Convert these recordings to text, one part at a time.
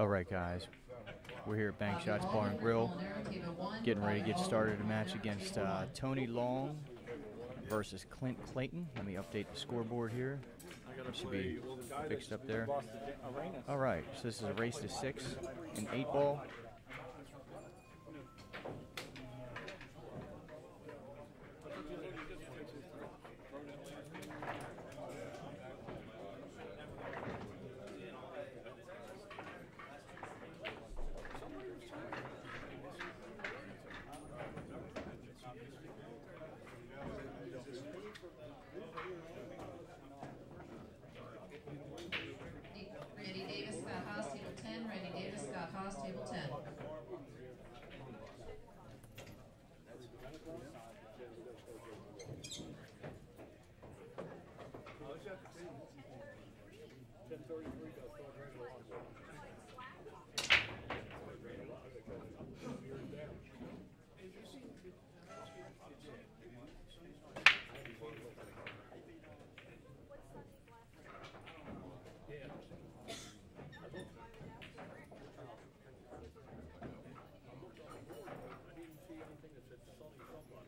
All right, guys. We're here at Bank Shots Bar and Grill, getting ready to get started a match against uh, Tony Long versus Clint Clayton. Let me update the scoreboard here. It should be fixed up there. All right, so this is a race to six, an eight ball. Randy Davis, Scott Haas, table ten. Randy Davis, Scott Haas, table ten.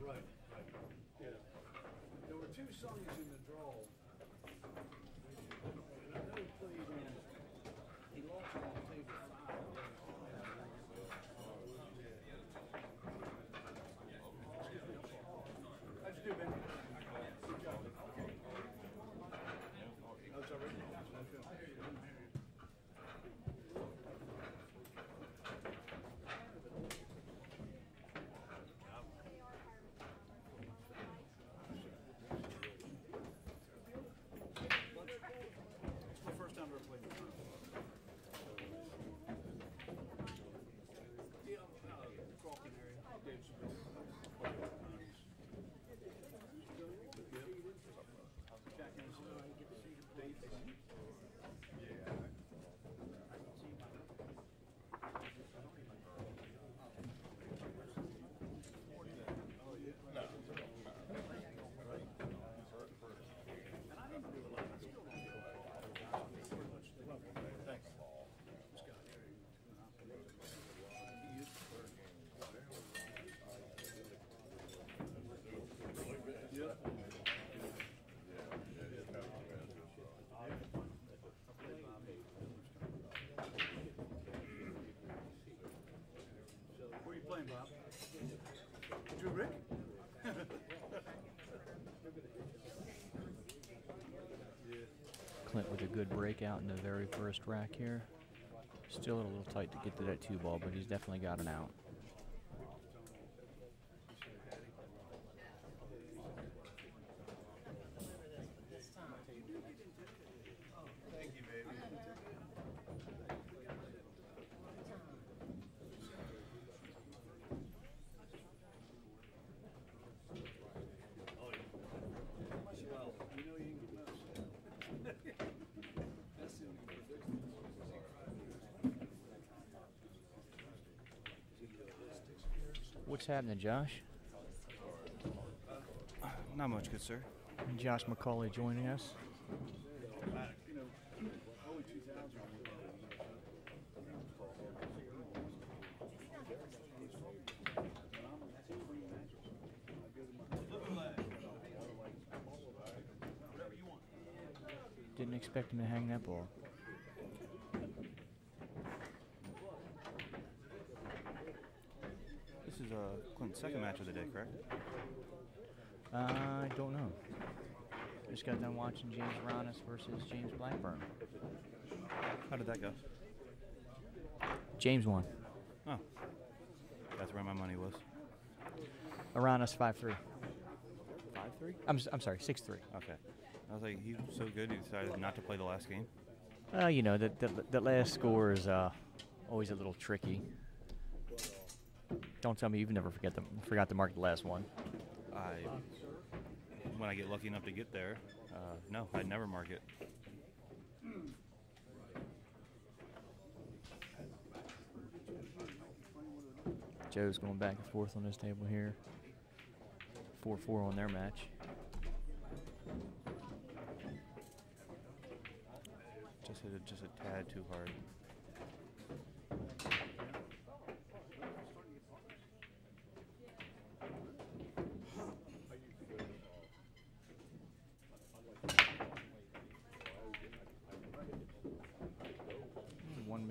Right, right, yeah. Were two in the draw. And I know he played in, he lost on table five. How'd you do, Ben? Good job. Okay. That's all right. Okay. It's the first time I ever played the tournament. Yeah, uh, Crofton area, Davidson. Jack Hanson, I get to see him, Dave. Where you playing, Bob? Drew Rick? Clint with a good breakout in the very first rack here. Still a little tight to get to that two ball, but he's definitely got an out. Well, you know you can get medals. That's the only What's happening, Josh? Not much, good sir. And Josh McCauley joining us. You know, early two thousand. Didn't expect him to hang that ball. This uh, Clint's second match of the day, correct? Uh, I don't know. Just got done watching James Ronis versus James Blackburn. How did that go? James won. Oh, that's where my money was. Aranas 5-3. Five three. I'm, s- I'm sorry, 6-3. Okay. I was like, he was so good, he decided not to play the last game. Uh, you know, that, that, that last score is uh, always a little tricky. Don't tell me you've never forget the, forgot to mark the last one. I, when I get lucky enough to get there, uh, no, I'd never mark it. Joe's going back and forth on this table here. 4-4 on their match. Just hit it just a tad too hard.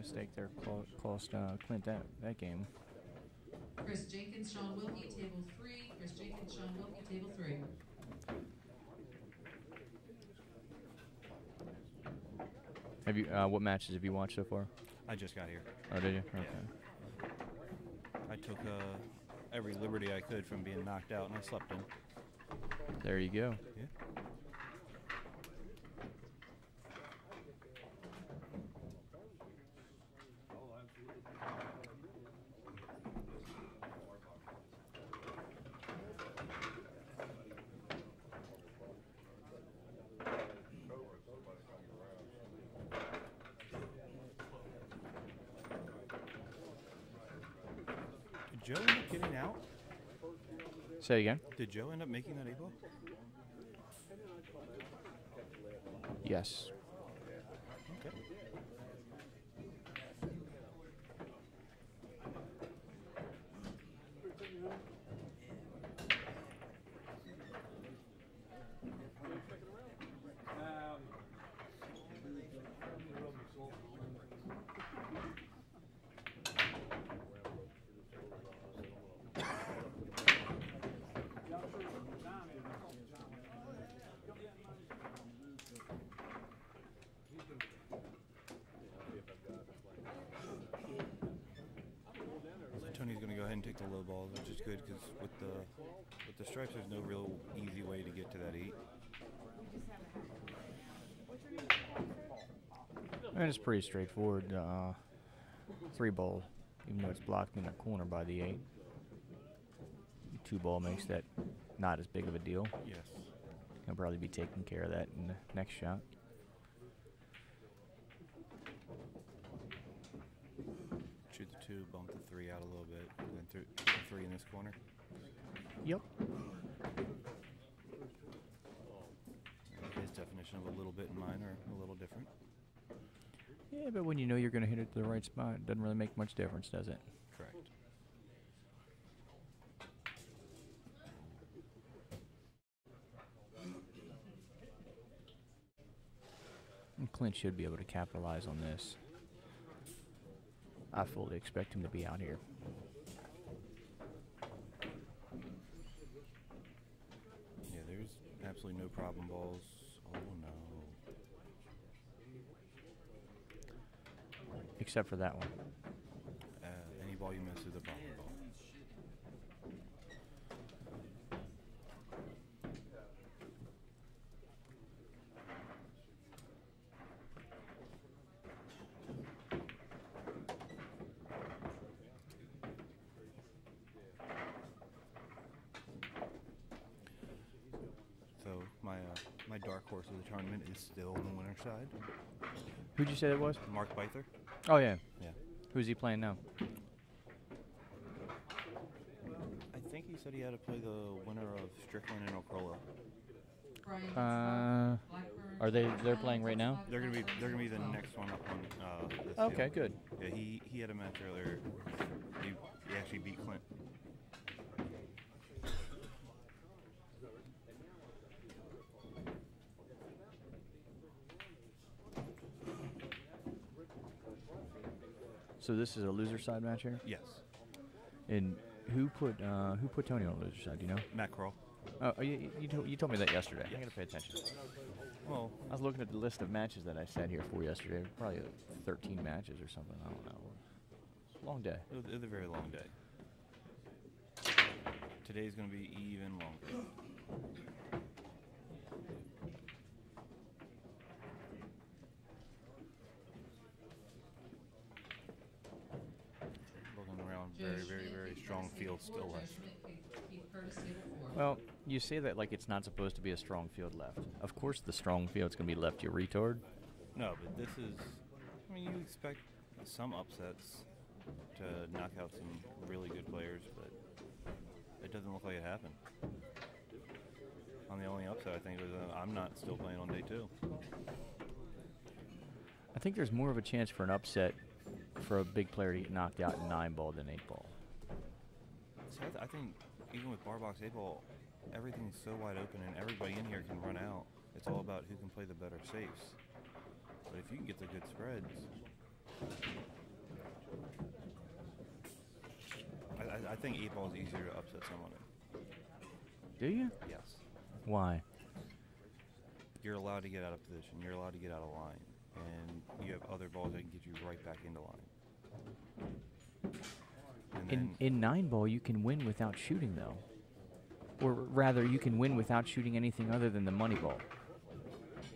Mistake there co- cost uh, Clint that, that game. Chris Jenkins, Sean Wilkie, table three. Chris Jenkins, Sean Wilkie, table three. Have you? Uh, what matches have you watched so far? I just got here. Oh, did you? Okay. I took uh, every liberty I could from being knocked out, and I slept in. There you go. Yeah. Joe end up getting out? Say again. Did Joe end up making that eight ball? Yes. Okay. Tony's gonna go ahead and take the low ball, which is good because with the with the stripes, there's no real easy way to get to that eight. And it's pretty straightforward. Uh, three ball, even though it's blocked in the corner by the eight. Two ball makes that not as big of a deal. Yes. He'll probably be taking care of that in the next shot. Shoot the two, bump the three out a little bit, and then th- three in this corner. Yep. Uh, his definition of a little bit and mine are a little different. Yeah, but when you know you're going to hit it to the right spot, it doesn't really make much difference, does it? Correct. And Clint should be able to capitalize on this. I fully expect him to be out here. Yeah, there's absolutely no problem balls. Oh no. Except for that one. Uh, any ball you miss is a problem ball. So my uh, my dark horse of the tournament is still on the winner's side. Who'd you say that was? Mark Byther. Oh, yeah. Yeah. Who's he playing now? I think he said he had to play the winner of Strickland and Orcullo. Brian Uh, are they- they're playing right now? They're gonna be they're gonna be the next one up on uh, this Okay, field. good. Yeah, he he had a match earlier. He, he actually beat Clint. So this is a loser side match here? Yes, And who put uh, who put Tony on the loser side? Do you know? Matt Kroll. Oh, oh, you, you, told, you told me that yesterday. I gotta pay attention. Well, I was looking at the list of matches that I sat here for yesterday. Probably uh, 13 matches or something. I don't know. Long day. it was, it was a very long day. Today's gonna be even longer. Looking around, Joe very, very, very strong field still left. Joe Schmidt, Keith- Keith Curtis, table four. Well, you say that like it's not supposed to be a strong field left. Of course, the strong field's gonna be left. You retard. No, but this is. I mean, you expect some upsets to knock out some really good players, but it doesn't look like it happened. On the only upset, I think was uh, I'm not still playing on day two. I think there's more of a chance for an upset for a big player to get knocked out in nine ball than eight ball. I, th I think even with bar box eight ball, everything's so wide open and everybody in here can run out. It's all about who can play the better safes. But if you can get the good spreads, I, I think eight ball is easier to upset someone in. Do you? Yes. Why? You're allowed to get out of position. You're allowed to get out of line and you have other balls that can get you right back into line. In in nine ball, you can win without shooting though, or rather, you can win without shooting anything other than the money ball.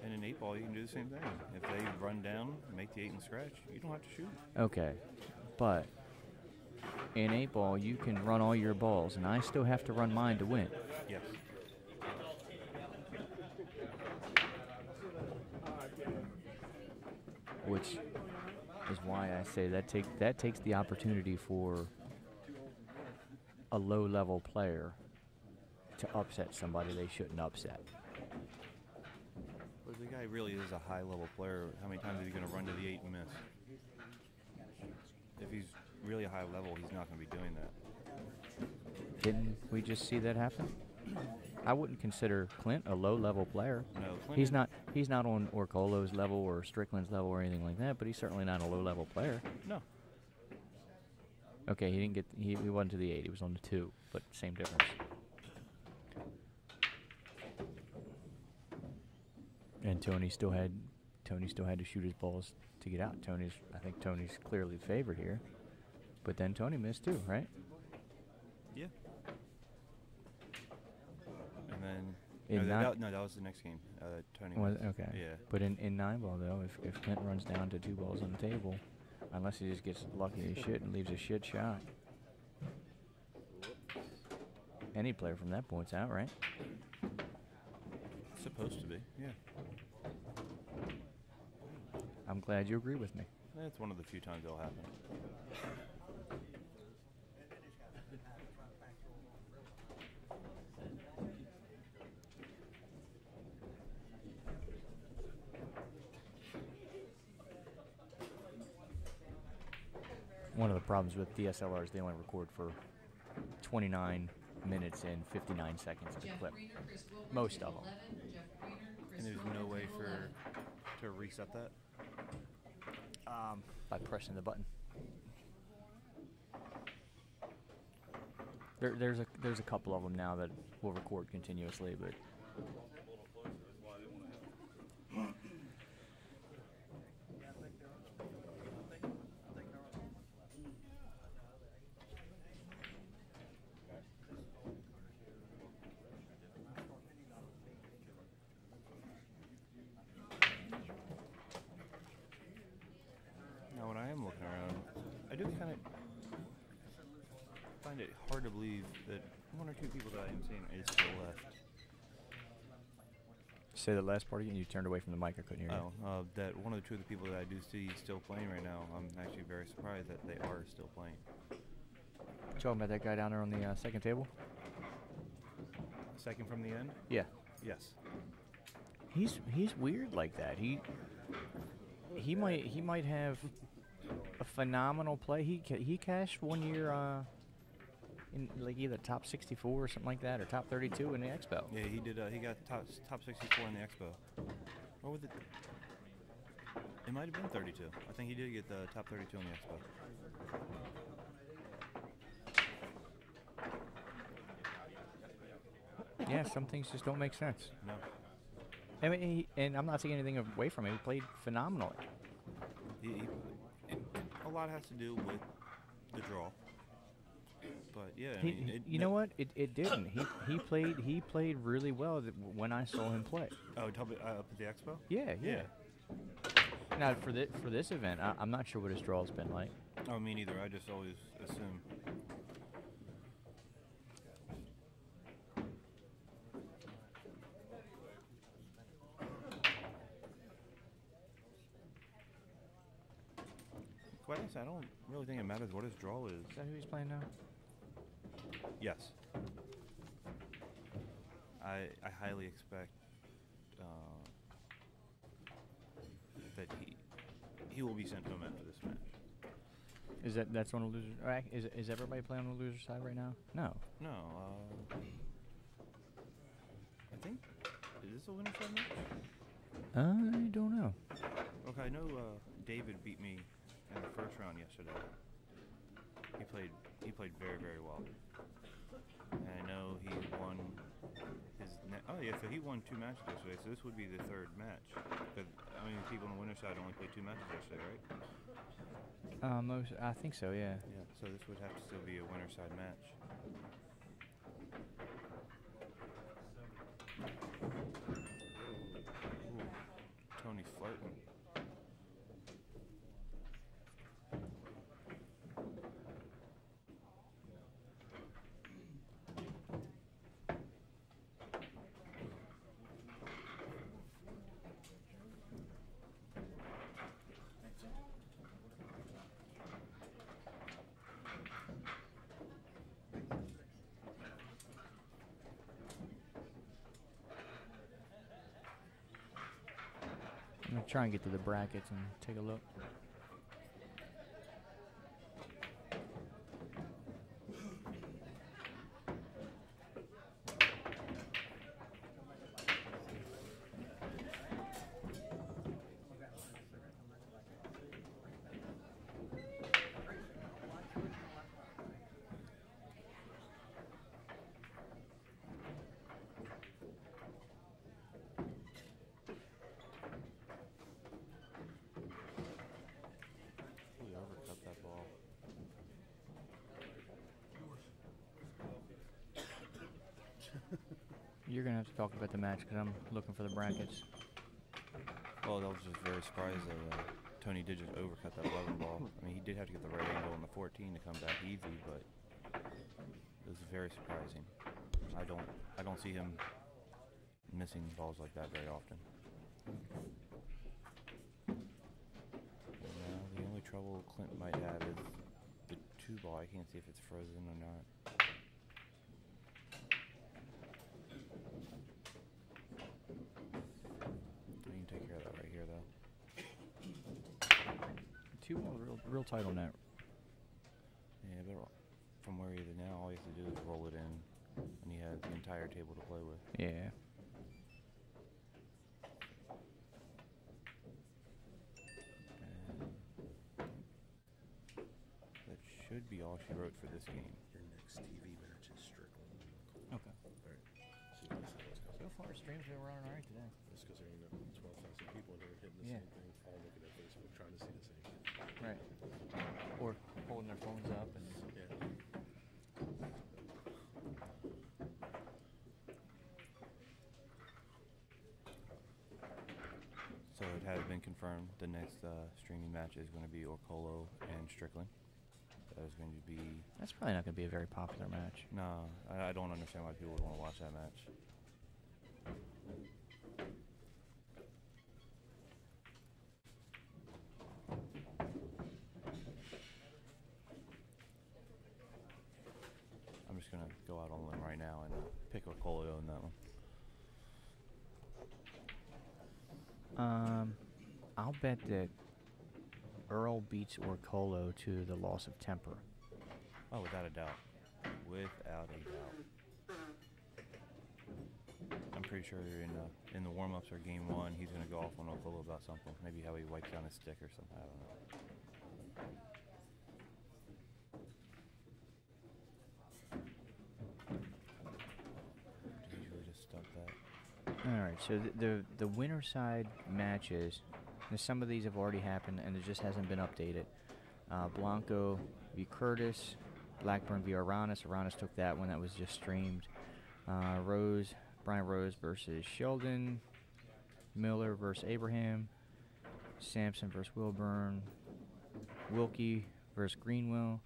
and in eight ball, you can do the same thing. If they run down, make the eight and scratch, you don't have to shoot. Okay, but in eight ball, you can run all your balls, and I still have to run mine to win. Yes. Which is why I say that take that takes the opportunity for a low level player to upset somebody they shouldn't upset. But the guy really is a high level player, how many times is he going to run to the eight and miss? If he's really a high level, he's not going to be doing that. Didn't we just see that happen? I wouldn't consider Clint a low level player. No, Clint He's not he's not on Orcullo's level or Strickland's level or anything like that, but he's certainly not a low level player. No. Okay, he didn't get he, he wasn't to the eight, he was on the two, but same difference. And Tony still had Tony still had to shoot his balls to get out. Tony's I think Tony's clearly the favorite here. But then Tony missed too, right? Yeah. And then In no, that, no, that was the next game. Uh, Tony. Was, okay. Yeah. But in, in nine ball though, if, if Clint runs down to two balls on the table, unless he just gets lucky as shit and leaves a shit shot, any player from that point's out, right? It's supposed to be. Yeah. I'm glad you agree with me. That's one of the few times it'll happen. One of problems with DSLRs, they only record for 29 minutes and 59 seconds of a clip. Greener, Most of them. 11. Jeff Greener, Chris And there's Wilbur, no way for 11. to reset that. Um, by pressing the button. There, there's a there's a couple of them now that will record continuously, but Now, when I am looking around, I do kind of find it hard to believe that one or two people that I am seeing is still left. say the last part again. You turned away from the mic. I couldn't hear you. Oh, uh, that one or two of the people that I do see still playing right now, I'm actually very surprised that they are still playing. Talking about that guy down there on the uh, second table. Second from the end? Yeah. Yes. He's he's weird like that. He he might he might have a phenomenal play. He he cashed one year uh, in like either top 64 or something like that, or top 32 in the Expo. Yeah, he did. Uh, he got top top 64 in the expo. Or was it? It might have been 32. I think he did get the top 32 in the expo. Yeah, some things just don't make sense. No. I mean, he, and I'm not taking anything away from him. He played phenomenally. He, he, lot has to do with the draw. But yeah, I He, mean, it, you know what? It, it didn't. He he played he played really well th- when I saw him play. Oh, top, uh, up at the expo. Yeah, yeah. Now for this for this event, I, I'm not sure what his draw's been like. Oh, me neither. I just always assume. Quite honestly, I don't really think it matters what his draw is. Is that who he's playing now? Yes. I I highly expect uh, that he he will be sent home after this match. Is that that's on the loser? or Is is everybody playing on the loser side right now? No. No, uh, I think is this a winner side match? I don't know. Okay, I know uh, David beat me in the first round yesterday. he played he played very very well. And I know he won his ne- oh yeah, so he won two matches yesterday. So this would be the third match. But I mean, people on the winner's side only played two matches yesterday, right? Uh, most, I think so. Yeah. Yeah. So this would have to still be a winner's side match. Ooh, Tony's flirting. I'm gonna try and get to the brackets and take a look. He overcut that ball. Talk about the match because I'm looking for the brackets. Well, I was just very surprised that uh, Tony did just overcut that 11 ball. I mean, he did have to get the right angle on the 14 to come back easy, but it was very surprising. I don't, I don't see him missing balls like that very often. Now, the only trouble Clint might have is the two ball. I can't see if it's frozen or not. We can take care of that right here, though. Two ball, real, real tight on that. Yeah, but from where he is now, all you have to do is roll it in, and you have the entire table to play with. Yeah. That should be all she wrote for this game. Your next TV match is Strickland. Okay. Alright. See what this is. So far, streams are running alright today. Just because there ain't no 12,000 people in there hitting the Yeah. same thing, all looking at Facebook, trying to see the same thing. Right. Or holding their phones up and. Yeah. So it has been confirmed the next uh, streaming match is going to be Orcullo and Strickland. That is going to be. That's probably not gonna be a very popular match. No, I, I don't understand why people would want to watch that match. I'm just gonna go out on a limb right now and uh, pick Orcullo in that one. Um, I'll bet that Earl beats Orcullo to the loss of temper. Oh, without a doubt. Without a doubt. I'm pretty sure in the in the warm ups or game one he's gonna go off on Orcullo about something. Maybe how he wipes down his stick or something. I don't know. Did you really just stop that? All right, so the the, the winner side matches, some of these have already happened, and it just hasn't been updated. Uh, Blanco v. Curtis, Blackburn v. Aranas. Aranas took that one that was just streamed. Uh, Rose, Brian Rose versus Sheldon. Miller versus Abraham. Sampson versus Wilburn. Wilkie versus Greenwell.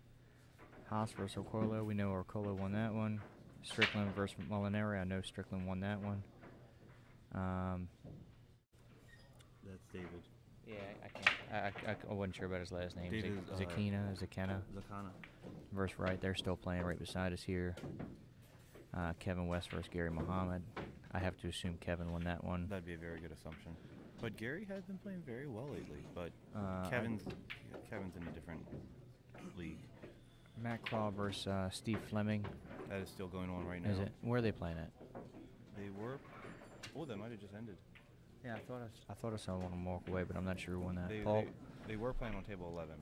Haas versus Orcullo. We know Orcullo won that one. Strickland versus Molinari. I know Strickland won that one. Um, That's David. yeah, I can't. I, I, I wasn't sure about his last name. David, Zakina, Zakena Zakana. Verse right. They're still playing right beside us here. Uh, Kevin West versus Gary Muhammad. I have to assume Kevin won that one. That'd be a very good assumption. But Gary has been playing very well lately. But Uh, Kevin's Kevin's in a different league. Matt Craw versus uh, Steve Fleming. That is still going on right now. Is it? Where are they playing at? They were. Oh, that might have just ended. Yeah, I thought I, s- I thought I saw one of them walk away, but I'm not sure who won that. They, Paul. they, they were playing on table 11.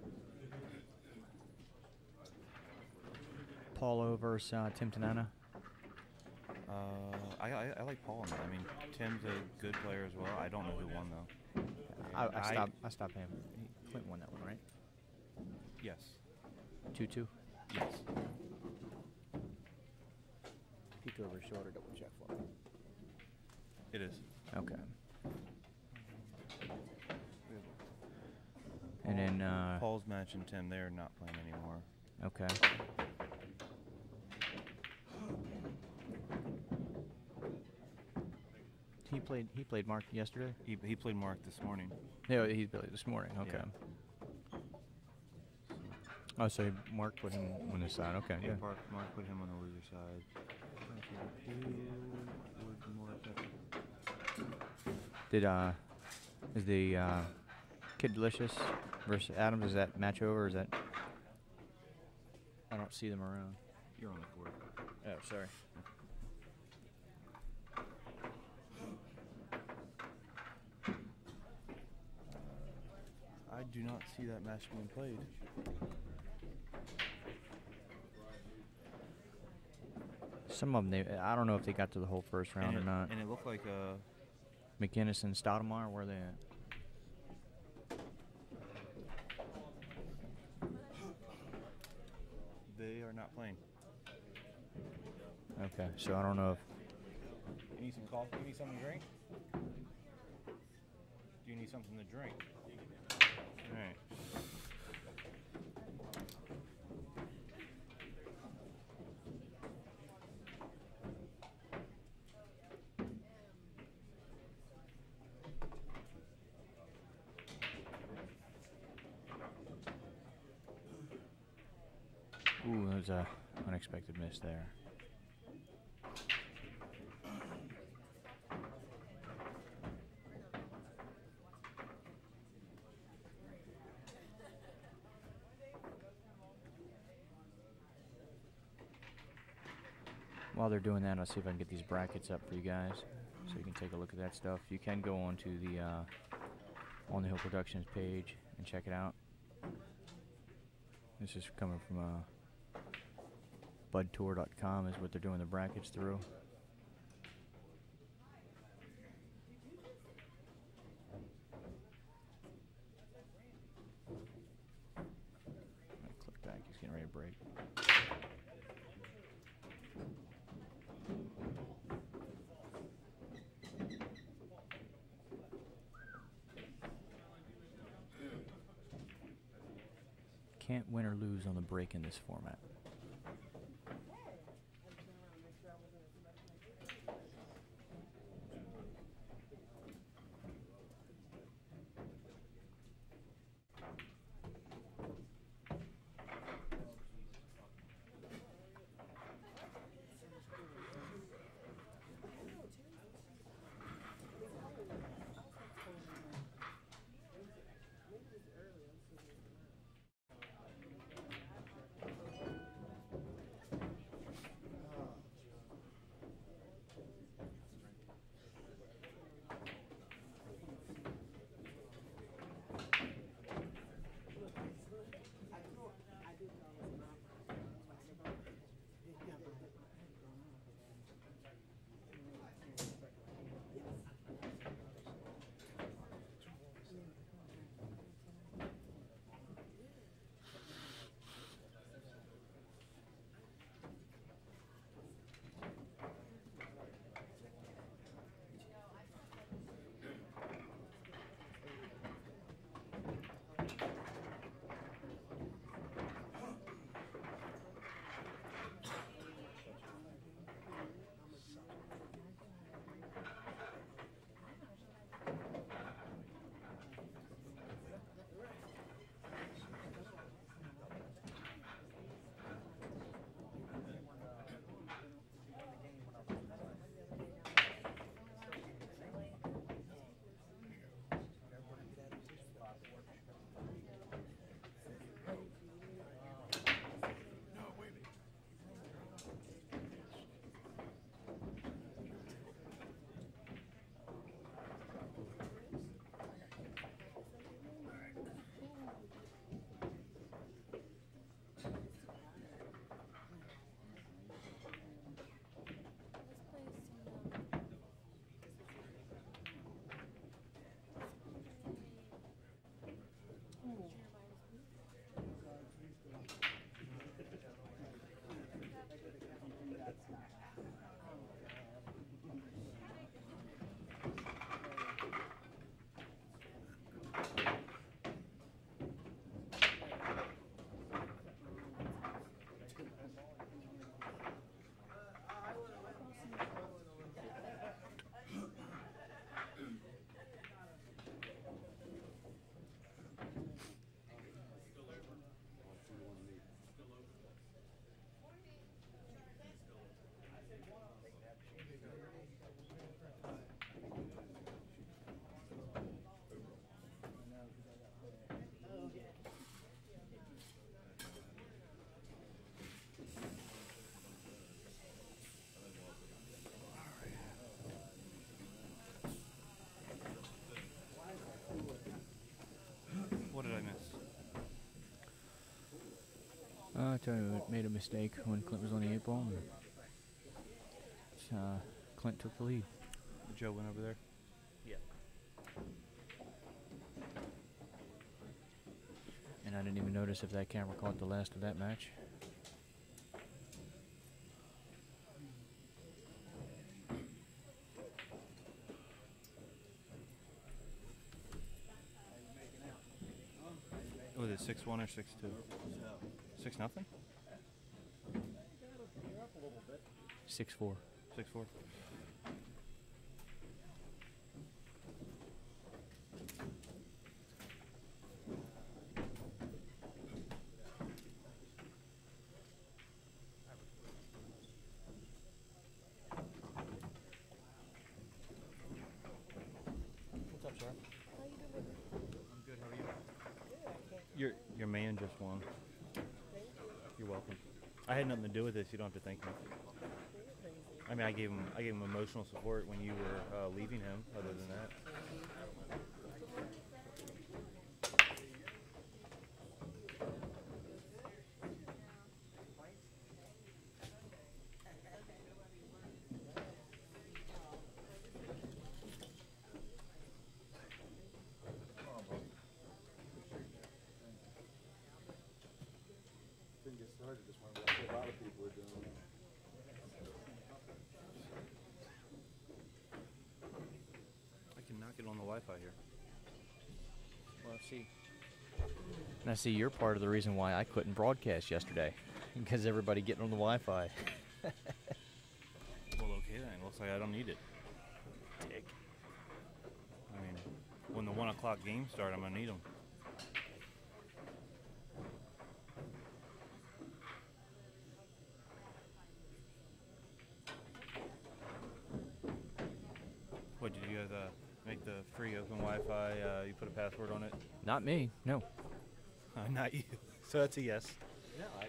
Paulo versus uh, Tim Tanana. Uh, I, I I like Paul in that. I mean, Tim's a good player as well. I don't know who won though. I, I I- stopped. I stopped him. He- Clint won that one, right? Yes. Two two. Yes. Peek over his shoulder. Double check for me. It is. Okay. And then uh, Paul's match and Tim, they're not playing anymore. okay. He played. He played Mark yesterday. He, he played Mark this morning. Yeah, he played this morning. Okay. Oh, so Mark put him on this side. Okay. Yeah, Yeah. Mark, Mark put him on the loser side. Did uh, is the uh, Kid Delicious versus Adams? Is that match over? Or is that? I don't see them around. You're on the court. Oh, sorry. I do not see that match being played. Some of them, they, I don't know if they got to the whole first round and or not. And it looked like uh, McInnes and Stoudemire, where are they at? they are not playing. Okay, so I don't know if You need some coffee? You need something to drink? Do you need something to drink? Alright. Ooh, there's a unexpected miss there. While they're doing that, I'll see if I can get these brackets up for you guys, so you can take a look at that stuff. You can go on to the uh, on the Hill Productions page and check it out. This is coming from uh, budtour.com is what they're doing the brackets through. Click back. He's getting ready to break. Can't win or lose on the break in this format. Tony made a mistake when Clint was on the eight ball. And uh, Clint took the lead. Joe went over there. Yeah. And I didn't even notice if that camera caught the last of that match. Was it six one or six two? Six nothing. Six four. Six four. What's up, sir? I'm good. How are you? Your your man just won. I had nothing to do with this. You don't have to thank me. I mean, I gave him I gave him emotional support when you were uh, leaving him. Other than that, started this see a lot of people are doing it. I can knock it on the Wi-Fi here. Well, I see. And I see you're part of the reason why I couldn't broadcast yesterday, because everybody getting on the Wi-Fi. Well, okay then. Looks like I don't need it. Dick. I mean, when the one o'clock games start, I'm gonna need them. What did you guys uh, make the free open Wi-Fi? Uh, you put a password on it? Not me. No. Uh, not you. So that's a yes. No, I.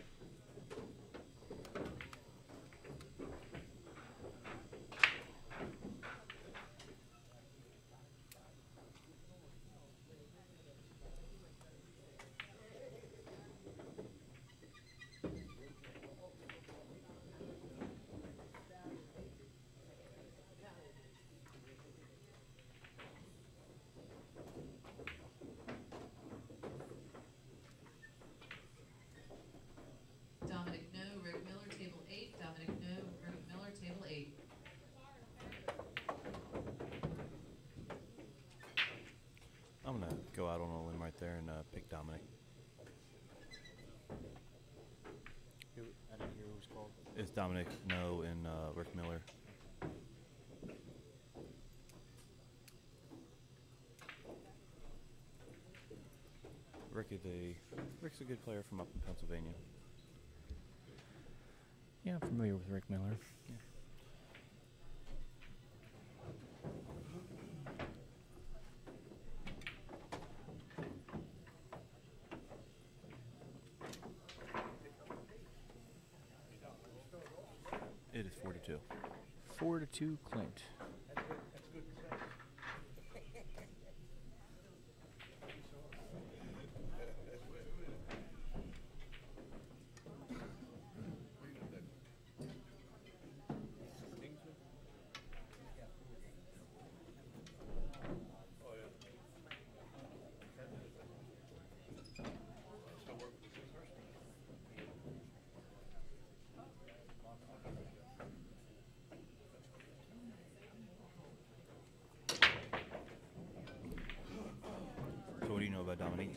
Dominic No, Rick Miller, table eight. Dominic No, Rick Miller, table eight. I'm gonna go out on a limb right there and uh, pick Dominic. Who, I didn't hear who was called. It's Dominic No and uh, Rick Miller. Rick is a Rick's a good player from up in Pennsylvania. Yeah, I'm familiar with Rick Miller. It is 42. Four to Clint. So what do you know about Dominique?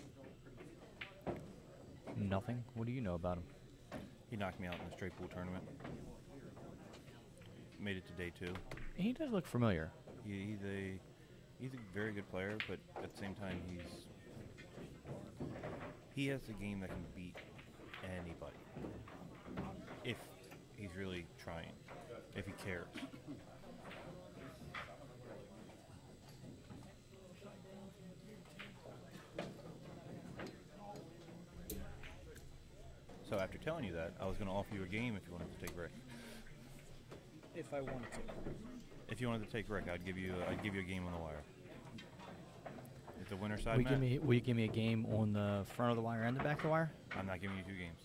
Nothing. What do you know about him? He knocked me out in the straight pool tournament. Made it to day two. He does look familiar. He, he's a he's a very good player, but at the same time he's he has a game that can beat anybody if he's really trying, if he cares. So after telling you that, I was going to offer you a game if you wanted to take Rick. If I wanted to. If you wanted to take Rick, I'd give you a, I'd give you a game on the wire. It's the winner side. Will you, give me, will you give me a game on the front of the wire and the back of the wire? I'm not giving you two games.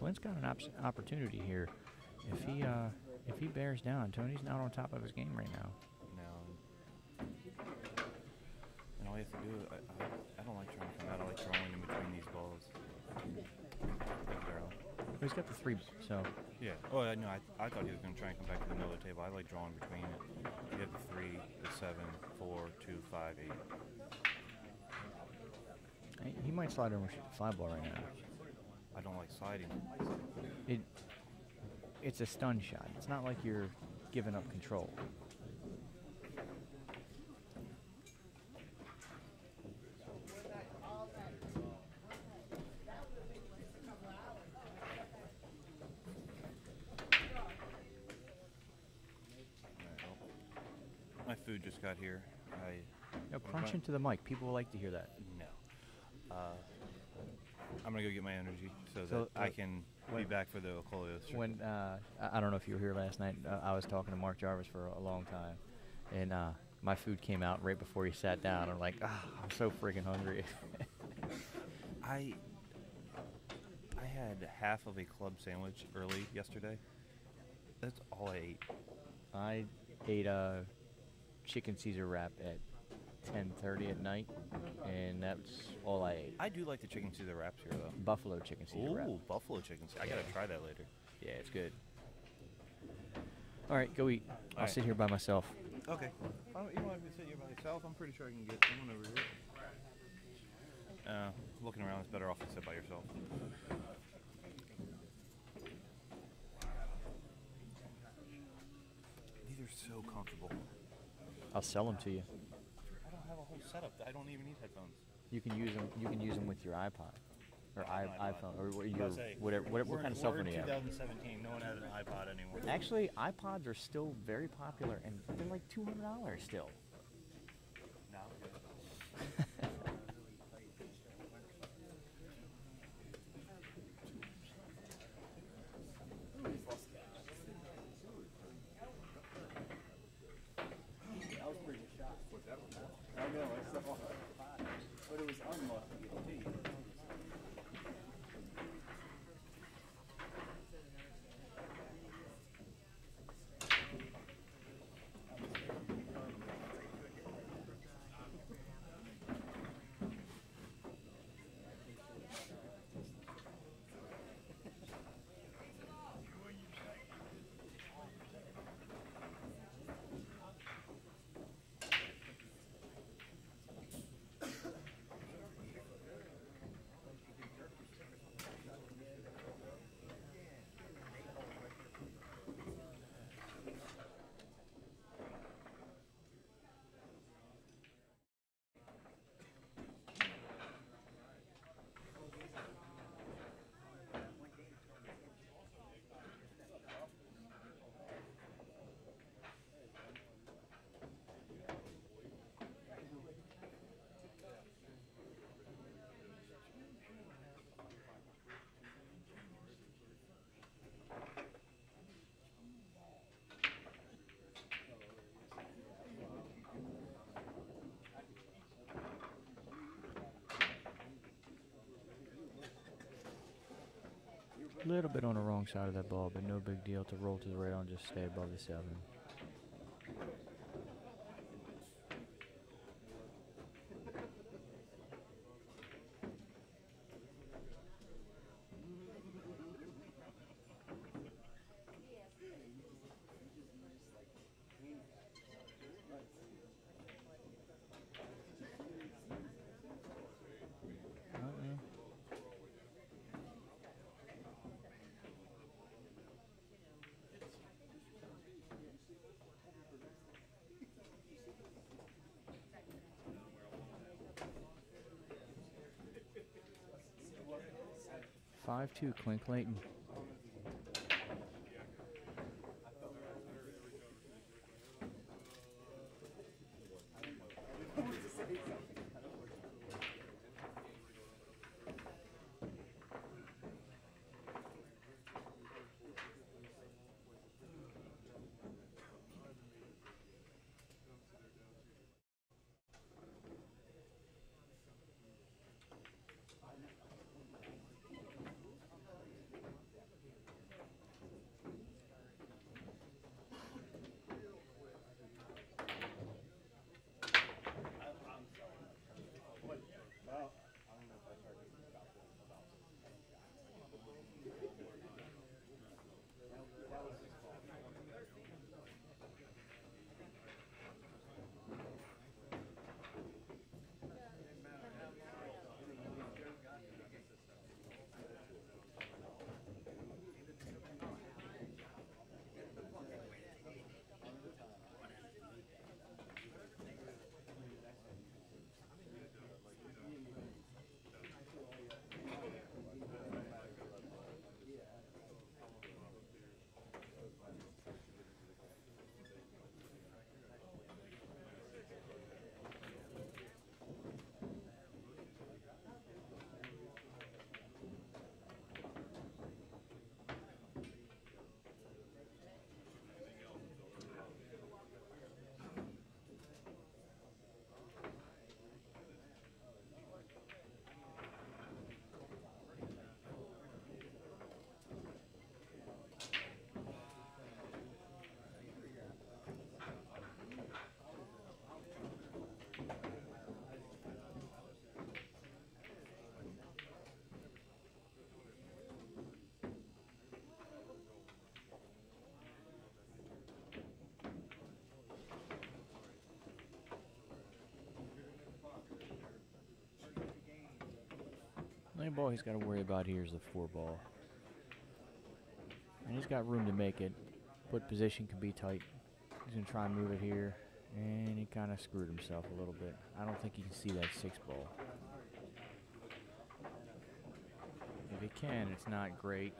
Clint's got an op opportunity here. If he uh, if he bears down, Tony's not on top of his game right now. Now, and all you have to do, I, I, I don't like trying to come out. I like throwing in between these balls. He's got the three, so Yeah. Oh, I no, I, I thought he was going to try and come back to the middle of the table. I like drawing between it. You have the three, the seven, four, two, five, eight. he- he might slide over five ball right now. I don't like sliding. It it's a stun shot. It's not like you're giving up control. My food just got here. I No, crunch into the mic. People will like to hear that. No. Uh, I'm gonna go get my energy so, So, that I uh, can be when- back for the Orcullo. When uh, I I don't know if you were here last night, uh, I was talking to Mark Jarvis for a long time, and uh, my food came out right before he sat down. I'm like, ah, I'm so friggin' hungry. I I had half of a club sandwich early yesterday. That's all I ate. I ate a chicken Caesar wrap at 10:30 at night, and that's all I ate. I do like the chicken Caesar wraps here though. Buffalo chicken Caesar Ooh, wrap. buffalo chicken. Caesar. I gotta try that later. Yeah, it's good. All right, go eat. I'll Alright. sit here by myself. Okay. Oh, you don't have to sit here by yourself. I'm pretty sure I can get someone over here. Uh, looking around, it's better off to sit by yourself. These are so comfortable. I'll sell them to you. I don't have a whole setup. I don't even need headphones. You can use them. You can use them with your iPod, or I, iPhone, or your say, whatever. What, what kind of phone do you have? 2017. No one has an iPod anymore. Actually, iPods are still very popular, and they're like two hundred dollars still. No. little bit on the wrong side of that ball, but no big deal to roll to the right and just stay above the 7. Five two, Clint Clayton. Ball he's got to worry about here is the four ball. And he's got room to make it, but position can be tight. He's going to try and move it here, and he kind of screwed himself a little bit. I don't think he can see that six ball. If he can, it's not great.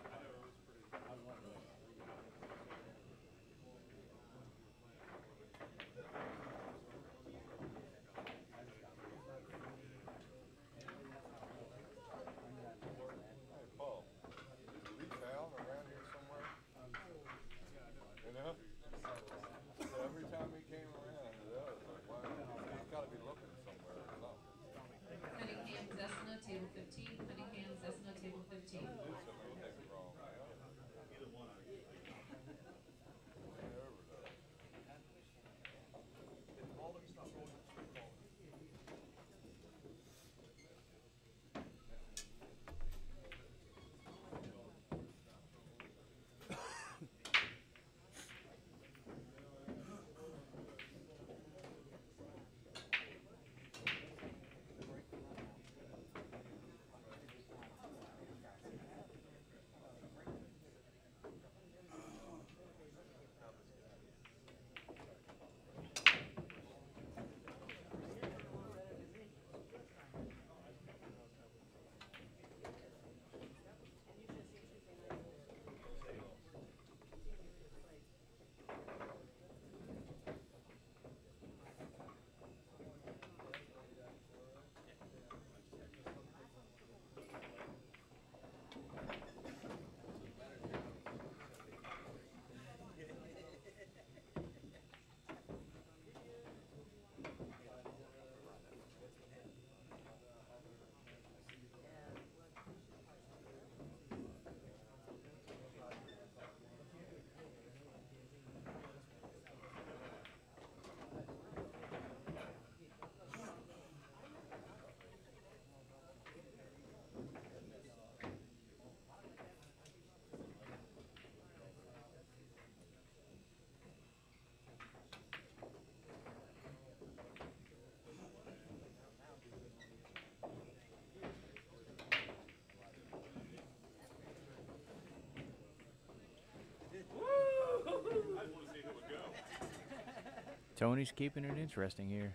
Tony's keeping it interesting here.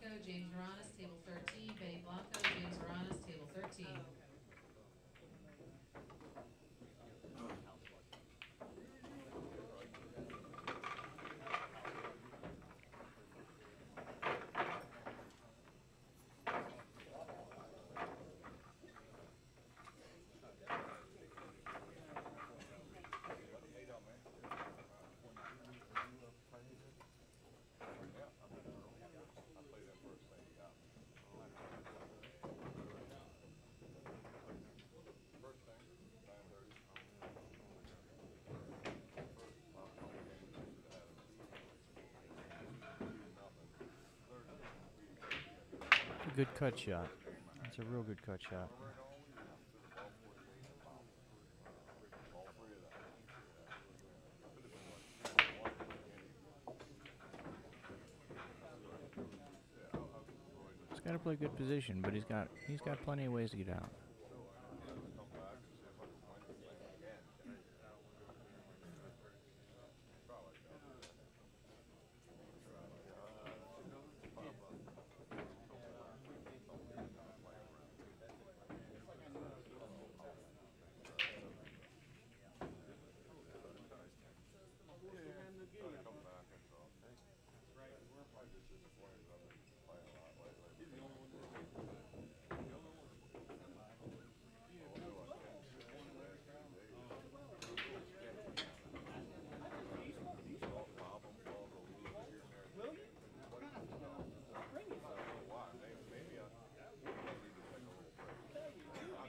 Blanco, James Aranas, table thirteen. Benny Blanco, James Aranas, table thirteen. Good cut shot. That's a real good cut shot. He's got to play good position, but he's got he's got plenty of ways to get out.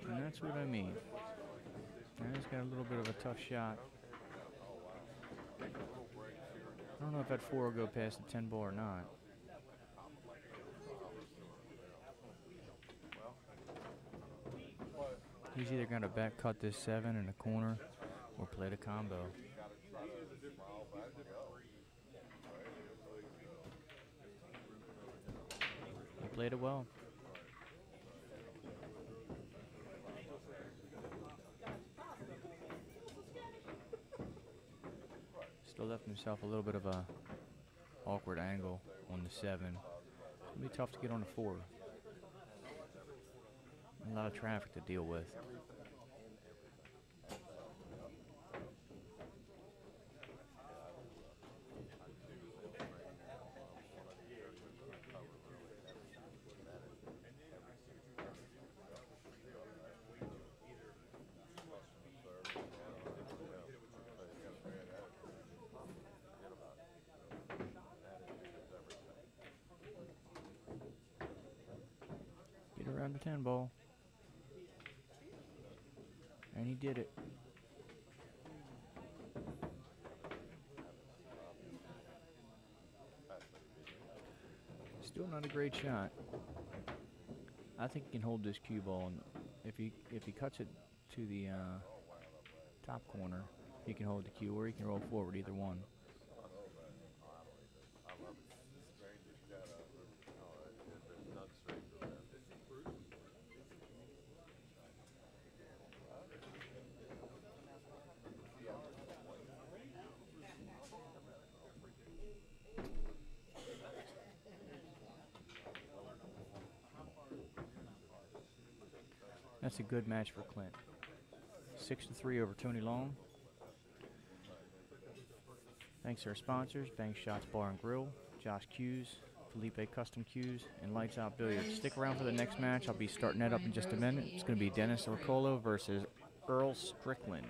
And that's what I mean. Now he's got a little bit of a tough shot. I don't know if that four will go past the 10 ball or not. He's either going to back cut this seven in the corner or play the combo. He played it well. Still left himself a little bit of a awkward angle on the seven. It's gonna be tough to get on the four. A lot of traffic to deal with. Get around the 10 ball. And he did it. Still not a great shot. I think he can hold this cue ball, and if he if he cuts it to the uh, top corner, he can hold the cue, or he can roll forward. Either one. That's a good match for Clint. Six to three over Tony Long. Thanks to our sponsors, Bank Shots Bar and Grill, Josh Hughes, Felipe Custom Cues, and Lights Out Billiards. Stick around for the next match. I'll be starting that up in just a minute. It's going to be Dennis Orcullo versus Earl Strickland.